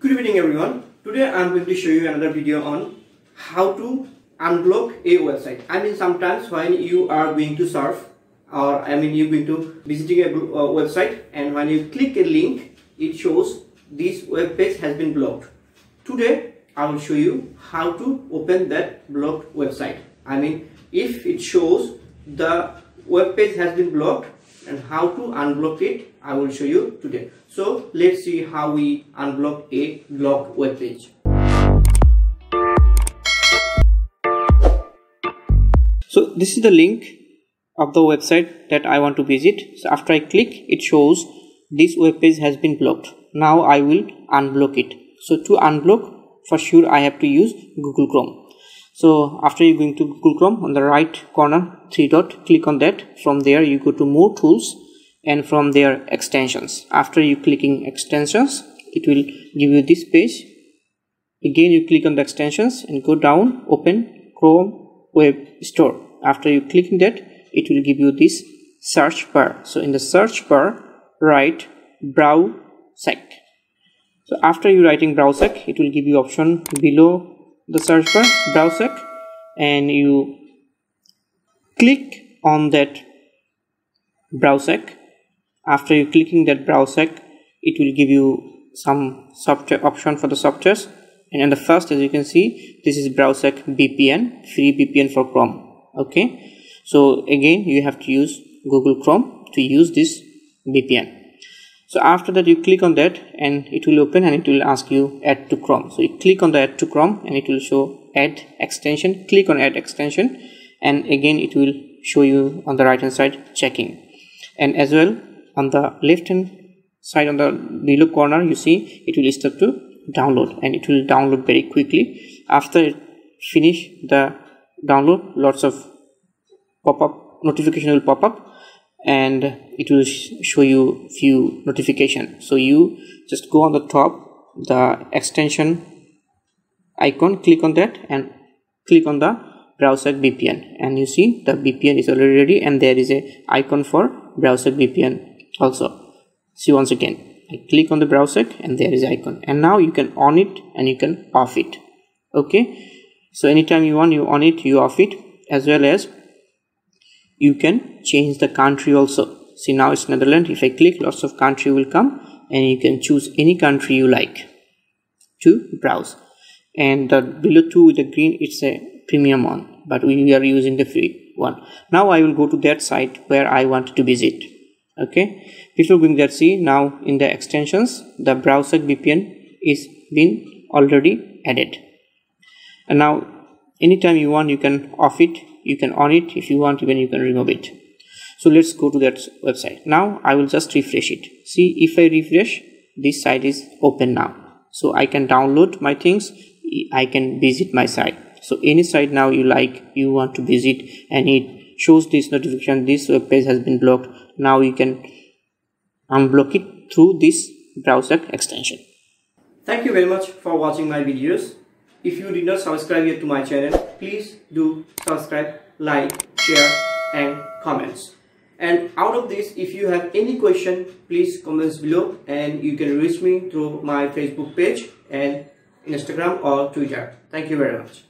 Good evening everyone. Today I am going to show you another video on how to unblock a website. I mean sometimes when you are going to surf or I mean you're going to visiting a uh, website and when you click a link it shows this web page has been blocked. Today I will show you how to open that blocked website. I mean if it shows the web page has been blocked and how to unblock it I will show you today. So let's see how we unblock a blocked web page. So this is the link of the website that I want to visit. So after I click it shows this web page has been blocked. Now I will unblock it. So to unblock for sure I have to use Google Chrome so after you're going to google chrome on the right corner three dot click on that. From there you go to more tools and from there extensions. After you clicking extensions it will give you this page. Again you click on the extensions and go down open chrome web store. After you clicking that it will give you this search bar. So in the search bar write browsec so after you writing browsec it will give you option below the search bar browsec and you click on that browsec after you clicking that browsec it will give you some software option for the softwares. And in the first as you can see this is browsec bpn free bpn for chrome. Okay? So again you have to use google chrome to use this bpn so after that you click on that and it will open and it will ask you add to chrome. So you click on the add to chrome and it will show add extension. Click on add extension and again it will show you on the right hand side checking. And as well on the left hand side on the below corner you see it will start to download and it will download very quickly. After it finish the download lots of pop-up notification will pop up and it will sh show you few notification. So you just go on the top the extension icon click on that and click on the Browsec VPN and you see the VPN is already ready and there is a icon for Browsec VPN also. See once again I click on the browser and there is icon. And now you can on it and you can off it. Okay? So anytime you want you on it you off it as well as you can change the country also. See now it's Netherlands. If I click lots of country will come and you can choose any country you like to browse. And the below two with the green it's a premium one but we are using the free one. Now I will go to that site where I want to visit. Okay? Before going there see now in the extensions the Browsec VPN is been already added. And now anytime you want you can off it you can on it if you want even you can remove it. So let's go to that website. Now i will just refresh it. See if i refresh this site is open now. So i can download my things. I can visit my site. So any site now you like you want to visit and it shows this notification this web page has been blocked. Now you can unblock it through this browser extension. Thank you very much for watching my videos. If you did not subscribe yet to my channel, please do subscribe, like, share and comments. And out of this, if you have any question, please comments below and you can reach me through my Facebook page and Instagram or Twitter. Thank you very much.